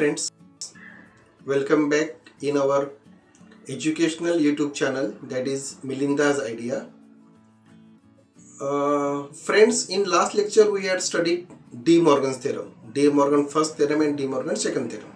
friends welcome back in our educational youtube channel that is milinda's idea. Uh, friends in last lecture we had studied de morgan's theorem. De morgan first theorem and de morgan second theorem.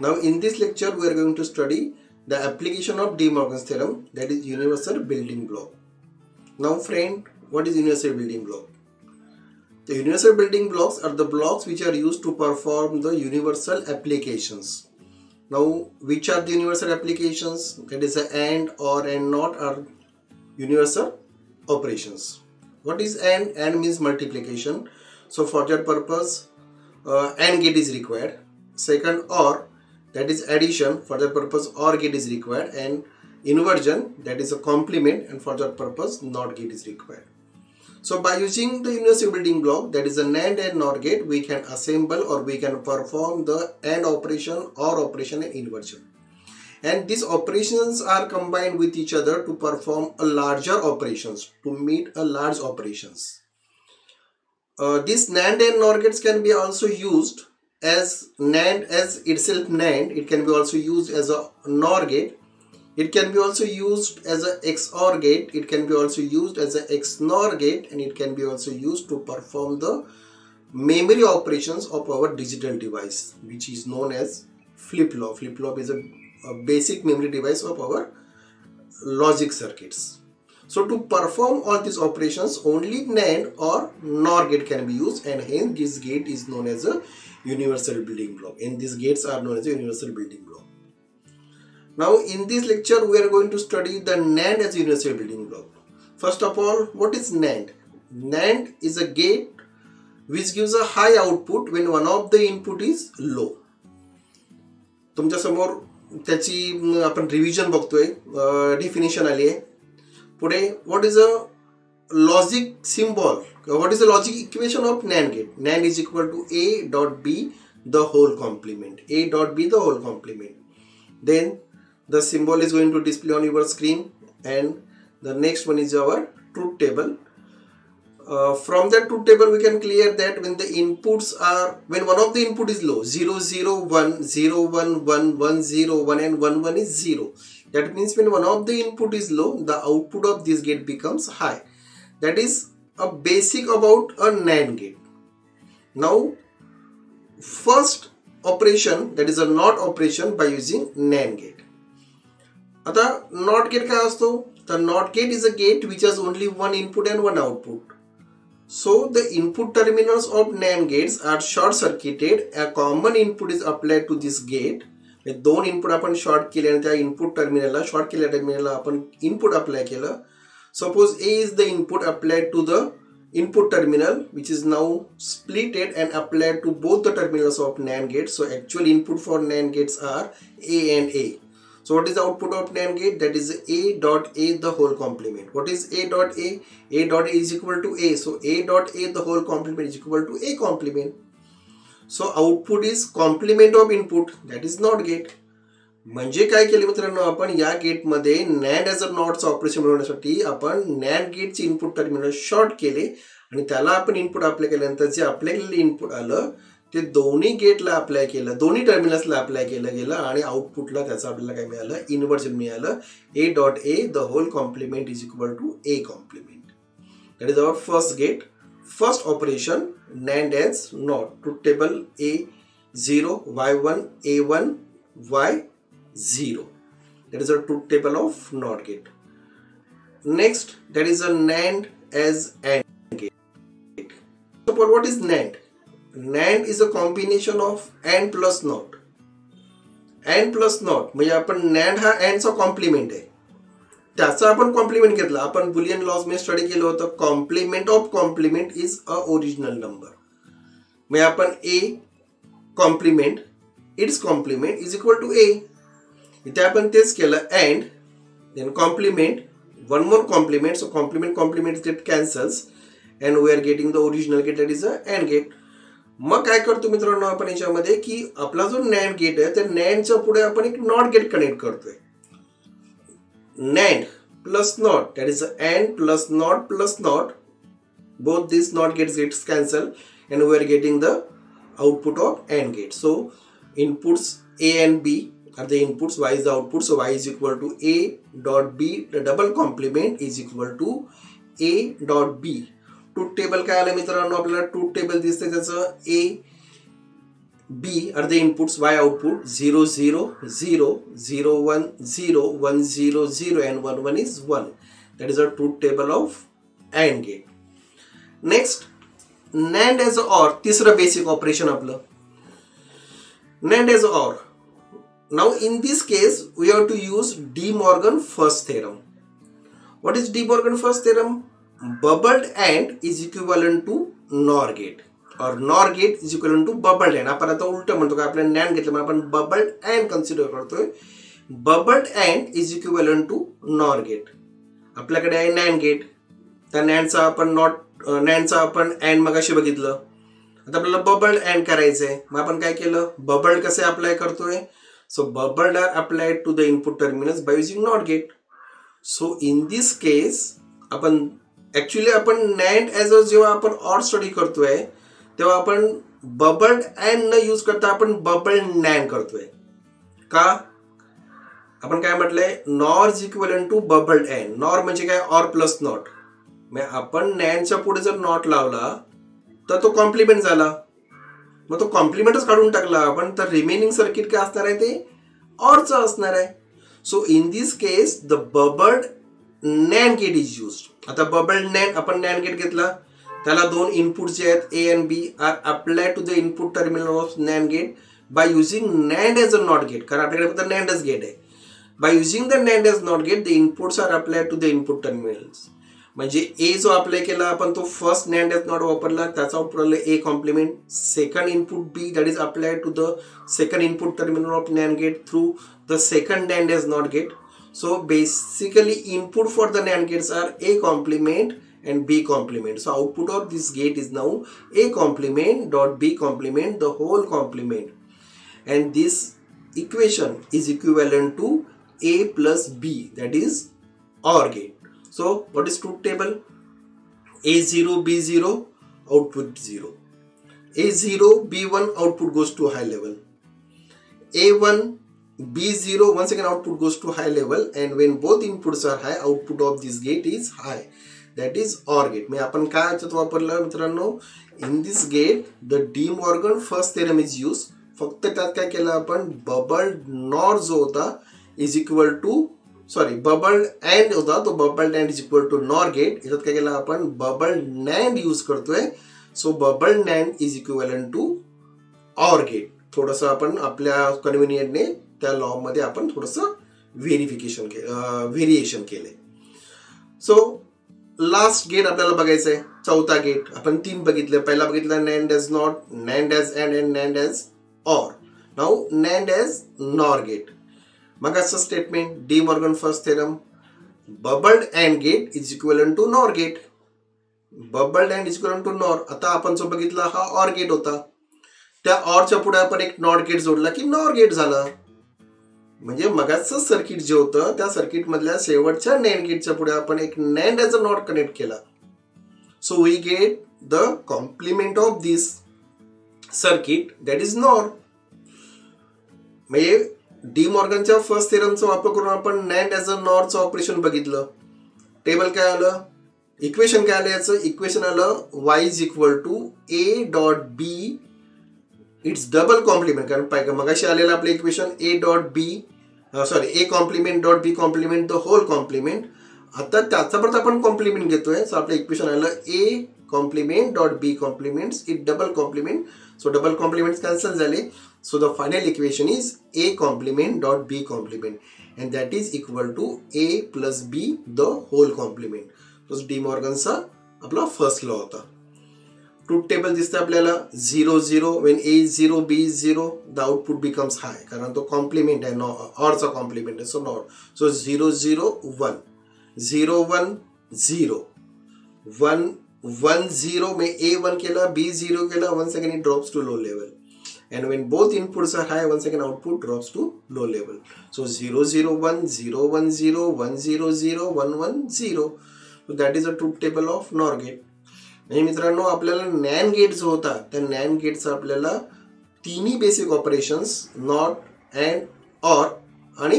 Now in this lecture we are going to study the application of de morgan's theorem that is universal building block. Now friend what is universal building block the universal building blocks are the blocks which are used to perform the universal applications. Now, which are the universal applications? That is, a AND or AND not are universal operations. What is AND? AND means multiplication. So, for that purpose, uh, AND gate is required. Second, OR that is addition. For that purpose, OR gate is required. And inversion that is a complement, and for that purpose, NOT gate is required. So by using the universal building block that is a NAND and NOR gate we can assemble or we can perform the AND operation or operation inversion. And these operations are combined with each other to perform a larger operations to meet a large operations. Uh, these NAND and NOR gates can be also used as NAND as itself NAND it can be also used as a NOR gate it can be also used as a XOR gate. It can be also used as a XNOR gate and it can be also used to perform the memory operations of our digital device which is known as flip-flop. Flip-flop is a, a basic memory device of our logic circuits. So to perform all these operations only NAND or NOR gate can be used and hence this gate is known as a universal building block and these gates are known as a universal building block. Now in this lecture we are going to study the NAND as universal building block. First of all what is NAND? NAND is a gate which gives a high output when one of the input is low. तुमच्या समोर त्याची आपण revision बघतोय definition आली आहे पुढे what is a logic symbol what is a logic equation of NAND gate NAND is equal to A dot B the whole complement A dot B the whole complement then the symbol is going to display on your screen and the next one is our truth table. Uh, from that truth table we can clear that when the inputs are when one of the input is low 0 0 1 0 1 1 1 0 1 and 1 1 is 0 that means when one of the input is low the output of this gate becomes high. That is a basic about a NAND gate. Now first operation that is a NOT operation by using NAND gate आता NOT gate काय असतो तर NOT gate is a gate which has only one input and one output so the input terminals of NAND gates are short circuited a common input is apply to this gate दोन input आपण short केले आणि त्या input टर्मिनलला short केलेल्या टर्मिनलला आपण input apply केलं. Suppose A is the input apply to the input terminal which is now splitted and applied to both the terminals of NAND gate. So actual input for NAND gates are A and A. So what is the output of NAND gate? That is A dot A the whole complement. What is A dot A? A dot A is equal to A. So A dot A the whole complement is equal to A complement. So output is complement of input. That is NOT gate. म्हणजे काय केले मित्रांनो आपण या गेटमध्ये NAND as a नॉटचं operation मिळवण्यासाठी आपण नॅन्ड गेटचे इनपुट टर्मिनल शॉर्ट केले आणि त्याला आपण इनपुट अप्लाय केल्यानंतर जे अप्लाय केलेलं इनपुट आलं ते दोन्ही गेटला अप्लाय केलं दोन्ही टर्मिनल्सला अप्लाय केलं गेलं आणि आउटपुटला त्याचं आपल्याला काय मिळालं? इन्व्हर्जन मिळालं. A dot A the whole complement is equal to A complement that is our first gate first operation NAND as NOT to table A zero Y one A one Y zero that is a a truth table of NOT gate. Next, that is a NAND as AND gate. What is NAND NAND is a combination of AND plus NOT AND plus NOT म्हणजे आपण NAND हा अँडचा complement आहे. त्याचा आपण complement घेतला. आपण Boolean लॉजमध्ये study केलं होतं. Complement of complement is a original number म्हणजे आपण A complement its complement is equal to A इथे आपण तेच केलं. And then complement one more complement so complement complement gate cancels and we are getting the original gate that is a AND gate मग काय करतो मित्रांनो आपण याच्यामध्ये की आपला जो नॅन गेट आहे त्या नॅनच्या पुढे आपण एक नॉट गेट कनेक्ट करतोय. NAND plus NOT that is AND plus NOT plus NOT both this NOT gate gate cancel and we are getting the output of AND gate so inputs A and B are the inputs Y is the output so Y is equal to A dot B double complement is equal to A dot B truth table काय आलं मित्रांनो? आपल्याला truth table दिसतंय त्याचं A B are the inputs Y output zero zero zero zero one zero one zero zero and one one is one that is a truth table of AND gate next NAND as OR तिसरं basic operation आपलं. NAND as OR now in this case we have to use De Morgan first theorem What is De Morgan first theorem Bubbled AND is equivalent to NOR gate. Or NOR gate is equivalent to bubbled AND. आपण आता उलट म्हणतो का आपल्या नॅन घेतलं मग आपण bubbled and consider करतोय. Bubbled AND is equivalent to NOR gate आपल्याकडे आहे नॅन गेट त्या नॅनचा आपण नॉट नॅनचा आपण अँड मगाशी बघितलं. आता आपल्याला बबल्ड अँड करायचंय. मग आपण काय केलं? बबल्ड कसे अप्लाय करतोय? So bubbled are apply to the input terminals by using NOT gate. So in this case आपण ऍक्च्युली आपण नॅन्ड ॲज अ जेव्हा आपण ऑर स्टडी करतोय तेव्हा आपण बबल अँड न यूज करता आपण बबल नॅन करतोय. का? आपण काय म्हटलंय? NOR is equal to bubble AND NOR म्हणजे काय? ऑर प्लस नॉट आपण नॅनच्या पुढे जर नॉट लावला तर तो कॉम्प्लिमेंट झाला. मग तो कॉम्प्लिमेंटच काढून टाकला. आपण तर रिमेनिंग सर्किट काय असणार आहे ते? ऑरचं असणार आहे. So in this case the bubbled NAND gate is use आता बबल नॅन आपण नॅन गेट घेतला. त्याला दोन इनपुट जे आहेत A and B are apply to the input terminal of NAND gate by using NAND as a NOT gate कारण आपल्याकडे फक्त नॅन्डच गेट आहे. By using the NAND as NOT gate the inputs are apply to the input terminals म्हणजे A जो apply केला आपण तो फर्स्ट नॅन्ड एज नॉट वापरला त्याचा वापरला A complement second input B that is apply to the second input terminal of NAND gate through the second NAND as NOT gate so basically input for the NAND gates are A complement and B complement. So output of this gate is now A complement dot B complement the whole complement and this equation is equivalent to A plus B that is OR gate. So what is truth table? A0, B0, output 0. A0, B1, output goes to high level. A1, B0, once again output goes to high level and when both inputs are high, output of this gate is high. That is OR gate. मी आपण काय याच्यात वापरलं मित्रांनो। In this gate the De Morgan first theorem is use फक्त त्यात काय केलं आपण? बबल नॉर जो होता is equal to sorry bubble AND होता तो bubble AND is equal to NOR gate याच्यात काय केलं आपण? बबल नॅन्ड यूज करतोय. So bubble NAND is equal to OR gate थोडंसं आपण आपल्या कन्व्हिनियंटने त्या लॉ मध्ये आपण थोडंसं व्हेरिफिकेशन के व्हेरिएशन केले सो लास्ट गेट आपल्याला बघायचं आहे चौथा गेट आपण तीन बघितले. पहिला बघितलं NAND as NOT NAND as AND and NAND as OR now NAND as NOR gate मग असं statement De Morgan first theorem bubbled AND gate is equal to NOR gate bubbled AND is equal to NOR आता आपण जो बघितला हा or gate होता. त्या ऑरच्या पुढे आपण एक नॉट गेट जोडला की नॉर गेट झाला. म्हणजे मगाचं सर्किट जे होतं त्या सर्किट मधल्या शेवटच्या नॅन गेटच्या पुढे आपण एक NAND as a NOT connect केला. So we get the complement of this circuit that is NOR म्हणजे डी मॉर्गनच्या फर्स्ट थेरमचा वापर करून आपण नॅन्ड एज अ नॉरचं ऑपरेशन बघितलं. टेबल काय आलं? इक्वेशन काय आलं याचं? इक्वेशन आलं Y is equal to A dot B its double complement कारण पाय मगाशी आलेलं आपलं equation A dot B sorry A complement dot B complement the whole complement आता त्याचा परत आपण कॉम्प्लिमेंट घेतोय. सो आपलं इक्वेशन आलं A complement dot B complement it double complement so double complement cancel झाले. So the final equation is A complement dot B complement and that is equal to A plus B the whole complement तो De मॉर्गनचा आपला first law होता. Truth table दिसतं आपल्याला. Zero zero when A zero B zero the output becomes high कारण तो complement आहे नॉ ऑरचा कॉम्प्लिमेंट आहे so not so zero zero one zero one zero one one zero may A one केला बी झिरो केला one second it drops to low level and when both inputs are high once again output drops to low level. So 0 0 1 0 1 0 1 0 0 1 1 0 so that is a table of NOR gate म्हणजे मित्रांनो आपल्याला नॅन gate जो होता त्या नॅन गेटचा आपल्याला तिन्ही basic operations NOT AND OR आणि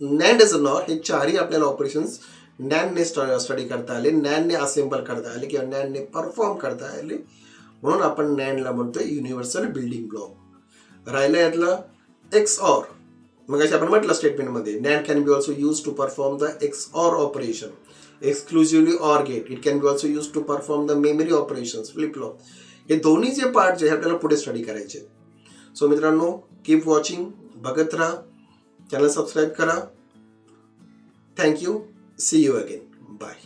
नॅन्ड इज नॉर हे चारही आपल्याला ऑपरेशन्स नॅनने स्टडी करता आले नॅनने असेंबल करता आले किंवा नॅनने परफॉर्म करता आले. म्हणून आपण नॅनला म्हणतोय युनिव्हर्सल बिल्डिंग ब्लॉक राहिलं यातलं एक्स ऑर मग अशी आपण म्हटलं स्टेटमेंटमध्ये NAND can be also use to perform the XOR operation exclusively or gate it can be also use to perform the memory operation flip flop हे दोन्ही जे पार्ट जे आपल्याला पुढे स्टडी करायचे सो मित्रांनो कीप वॉचिंग बघत राहा चॅनल सबस्क्राईब करा. Thank you see you again bye